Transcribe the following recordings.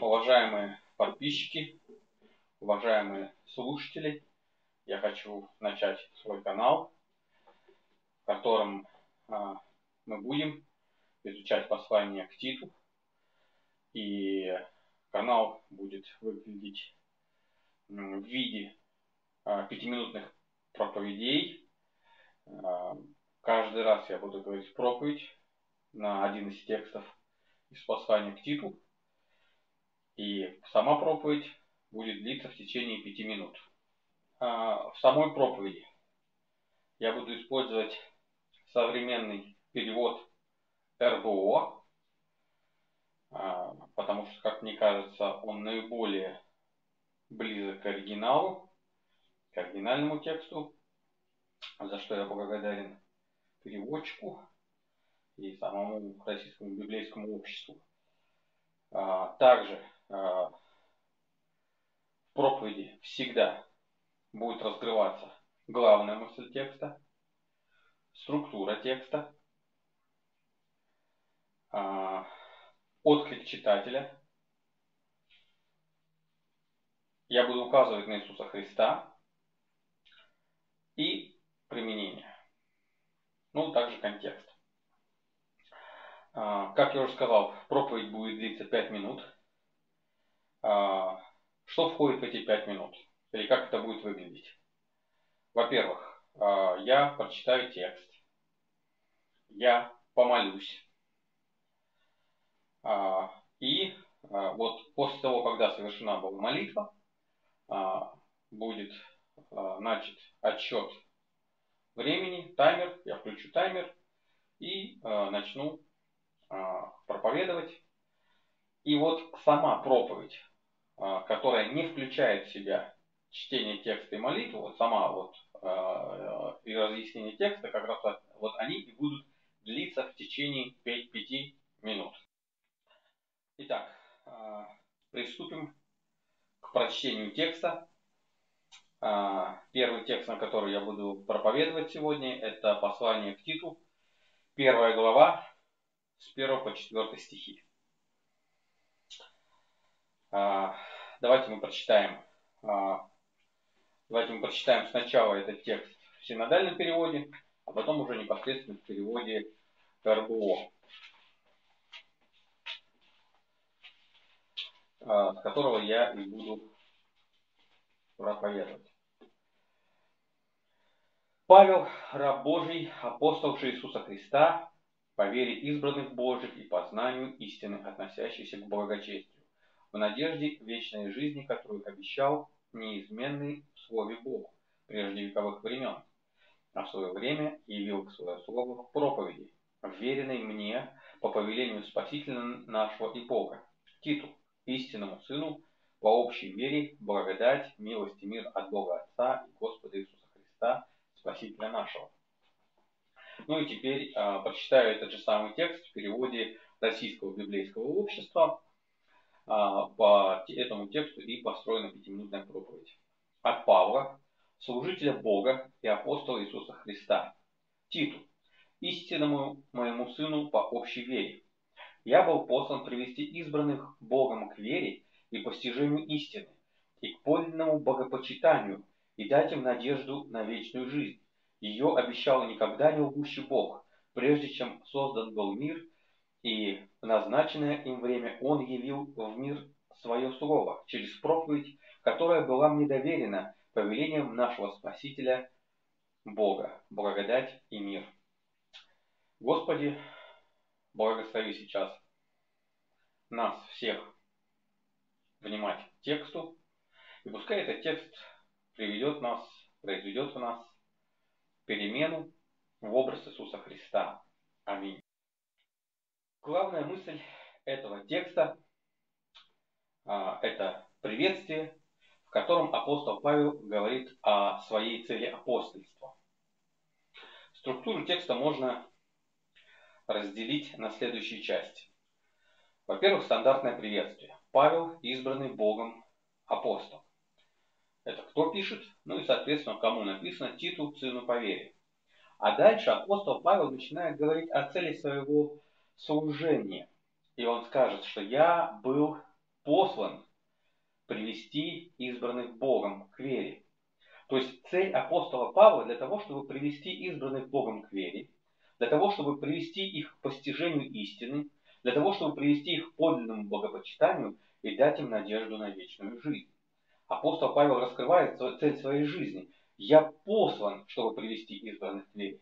уважаемые подписчики, уважаемые слушатели, я хочу начать свой канал, в котором а, мы будем изучать послание к Титу. И канал будет выглядеть в виде а, пятиминутных проповедей. А, каждый раз я буду говорить проповедь на один из текстов из послания к Титу. И сама проповедь будет длиться в течение пяти минут. А, в самой проповеди я буду использовать современный перевод РБО, а, потому что, как мне кажется, он наиболее близок к оригиналу, к оригинальному тексту, за что я благодарен переводчику и самому Российскому библейскому обществу. А, также в проповеди всегда будет раскрываться главная мысль текста, структура текста, а, отклик читателя. Я буду указывать на Иисуса Христа и применение. Ну, также контекст. А, как я уже сказал, проповедь будет длиться 5 минут. А, что входит в эти 5 минут? Или как это будет выглядеть? Во-первых, а, я прочитаю текст. Я помолюсь. И вот после того, когда совершена была молитва, будет начат отсчет времени, таймер, я включу таймер и начну а, проповедовать. И вот сама проповедь, а, которая не включает в себя чтение текста и молитву, вот сама вот а, и разъяснение текста, как раз вот они и будут длиться в течение 5, 5 минут. Итак, приступим к прочтению текста. Первый текст, на который я буду проповедовать сегодня, это послание к Титу, первая глава, с 1 по 4 стихи. Давайте мы прочитаем. А, давайте мы прочитаем сначала этот текст в синодальном переводе, а потом уже непосредственно в переводе РБО, а, с которого я и буду проповедовать. Павел, раб Божий, апостол Иисуса Христа, по вере избранных Божьих и по знанию истины, относящейся к благочестию, в надежде вечной жизни, которую обещал неизменный в Слове Бог прежде вековых времен, а в свое время явил свое Слово в проповеди, вверенной мне по повелению Спасителя нашего и Бога, Титу, истинному Сыну, по общей вере, благодать, милость и мир от Бога Отца и Господа Иисуса Христа, Спасителя нашего. Ну и теперь э, прочитаю этот же самый текст в переводе Российского библейского общества. Э, по этому тексту и построена пятиминутная проповедь. От Павла, служителя Бога и апостола Иисуса Христа, Титу, истинному моему сыну по общей вере. Я был послан привести избранных Богом к вере и постижению истины, и к подлинному богопочитанию, и дать им надежду на вечную жизнь ее обещал никогда не лгущий Бог, прежде чем создан был мир, и в назначенное им время Он явил в мир свое слово через проповедь, которая была мне доверена повелением нашего Спасителя Бога, благодать и мир. Господи, благослови сейчас нас всех внимать к тексту, и пускай этот текст приведет нас, произведет в нас перемену в образ Иисуса Христа. Аминь. Главная мысль этого текста а, – это приветствие, в котором апостол Павел говорит о своей цели апостольства. Структуру текста можно разделить на следующие части. Во-первых, стандартное приветствие. Павел, избранный Богом апостол. Это кто пишет? Ну и, соответственно, кому написано Титу, сыну по вере. А дальше апостол Павел начинает говорить о цели своего служения. И он скажет, что я был послан привести избранных Богом к вере. То есть цель апостола Павла для того, чтобы привести избранных Богом к вере, для того, чтобы привести их к постижению истины, для того, чтобы привести их к подлинному богопочитанию и дать им надежду на вечную жизнь. Апостол Павел раскрывает цель своей жизни. «Я послан, чтобы привести избранных к вере.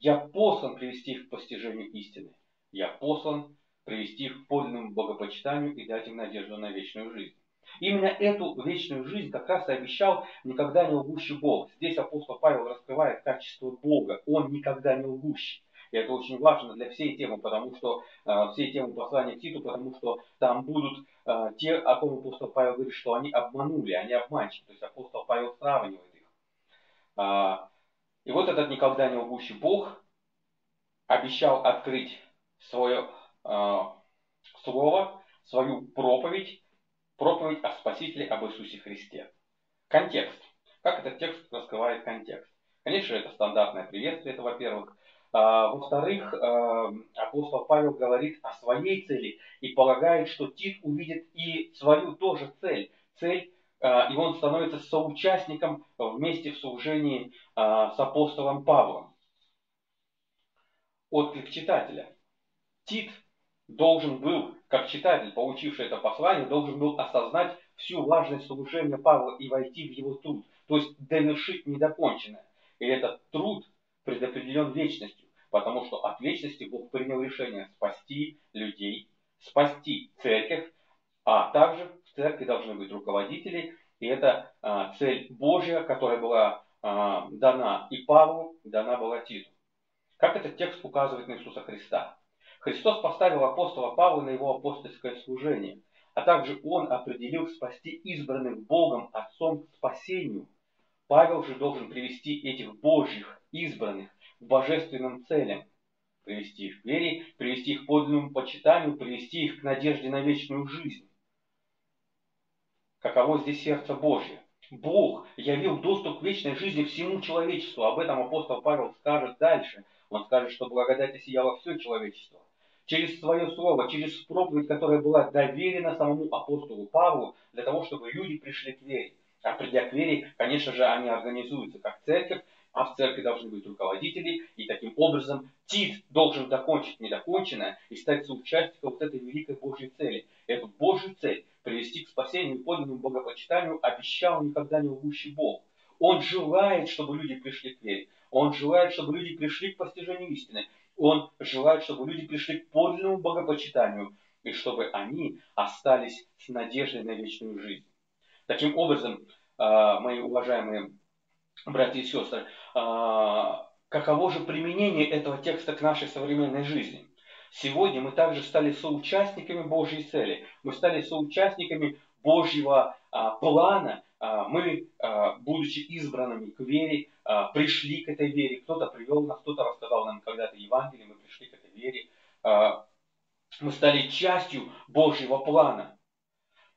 Я послан привести их к постижению истины. Я послан привести их к подлинному богопочитанию и дать им надежду на вечную жизнь». Именно эту вечную жизнь как раз и обещал никогда не лгущий Бог. Здесь апостол Павел раскрывает качество Бога. Он никогда не лгущий. И это очень важно для всей темы, потому что э, всей темы послания к Титу, потому что там будут э, те, о ком апостол Павел говорит, что они обманули, они обманщики. То есть апостол Павел сравнивает их. А, и вот этот никогда не лгущий Бог обещал открыть свое э, слово, свою проповедь проповедь о Спасителе, об Иисусе Христе. Контекст. Как этот текст раскрывает контекст? Конечно, это стандартное приветствие, это во-первых. А, во-вторых, а, апостол Павел говорит о своей цели и полагает, что Тит увидит и свою тоже цель. Цель, а, и он становится соучастником вместе в служении а, с апостолом Павлом. Отклик читателя. Тит должен был, как читатель, получивший это послание, должен был осознать всю важность служения Павла и войти в его труд, то есть довершить недоконченное. И этот труд предопределен вечностью, потому что от вечности Бог принял решение спасти людей, спасти церковь, а также в церкви должны быть руководители, и это а, цель Божья, которая была а, дана и Павлу, дана была Титу. Как этот текст указывает на Иисуса Христа? Христос поставил апостола Павла на его апостольское служение, а также он определил спасти избранных Богом Отцом к спасению. Павел же должен привести этих Божьих избранных к божественным целям, привести их к вере, привести их к подлинному почитанию, привести их к надежде на вечную жизнь. Каково здесь сердце Божье? Бог явил доступ к вечной жизни всему человечеству. Об этом апостол Павел скажет дальше. Он скажет, что благодать осияла все человечество через свое слово, через проповедь, которая была доверена самому апостолу Павлу, для того, чтобы люди пришли к вере. А придя к вере, конечно же, они организуются как церковь, а в церкви должны быть руководители, и таким образом Тит должен закончить недоконченное и стать соучастником вот этой великой Божьей цели. Эту Божью цель привести к спасению и подлинному богопочитанию обещал никогда не лгущий Бог. Он желает, чтобы люди пришли к вере. Он желает, чтобы люди пришли к постижению истины. Он желает, чтобы люди пришли к подлинному богопочитанию, и чтобы они остались с надеждой на вечную жизнь. Таким образом, а, мои уважаемые братья и сестры, а, каково же применение этого текста к нашей современной жизни? Сегодня мы также стали соучастниками Божьей цели. Мы стали соучастниками Божьего а, плана. Мы, будучи избранными к вере, а, пришли к этой вере, кто-то привел нас, кто-то рассказал нам когда-то Евангелие, мы пришли к этой вере, а, мы стали частью Божьего плана.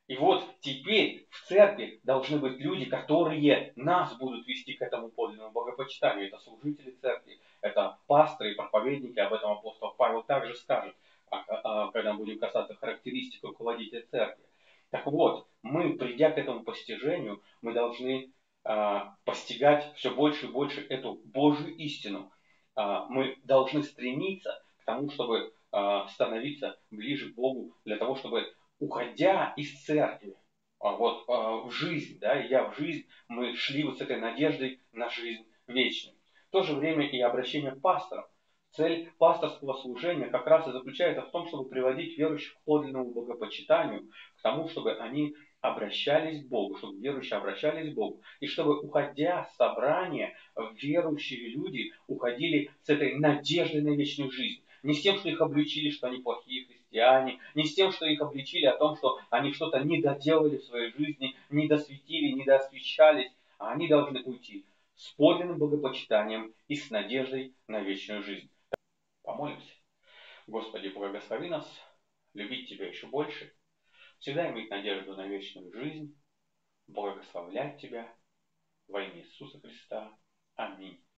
И вот теперь в церкви должны быть люди, которые нас будут вести к этому подлинному богопочитанию. Это служители церкви, это пасторы и проповедники, об этом апостол Павел также скажет, а, когда мы будем касаться характеристик руководителя церкви. Так вот, мы, придя к этому постижению, мы должны а, постигать все больше и больше эту Божью истину. А, мы должны стремиться к тому, чтобы а, становиться ближе к Богу, для того, чтобы, уходя из церкви, вот, в жизнь, да, я в жизнь, мы шли вот с этой надеждой на жизнь вечную. В то же время и обращение к пасторам. Цель пасторского служения как раз и заключается в том, чтобы приводить верующих к подлинному богопочитанию, к тому, чтобы они обращались к Богу, чтобы верующие обращались к Богу. И чтобы, уходя с собрания, верующие люди уходили с этой надеждой на вечную жизнь. Не с тем, что их обличили, что они плохие христиане, не с тем, что их обличили о том, что они что-то не доделали в своей жизни, не досветили, не досвещались, а они должны уйти с подлинным богопочитанием и с надеждой на вечную жизнь. Помолимся. Господи, благослови нас, любить Тебя еще больше, всегда иметь надежду на вечную жизнь, благословлять Тебя во имя Иисуса Христа. Аминь.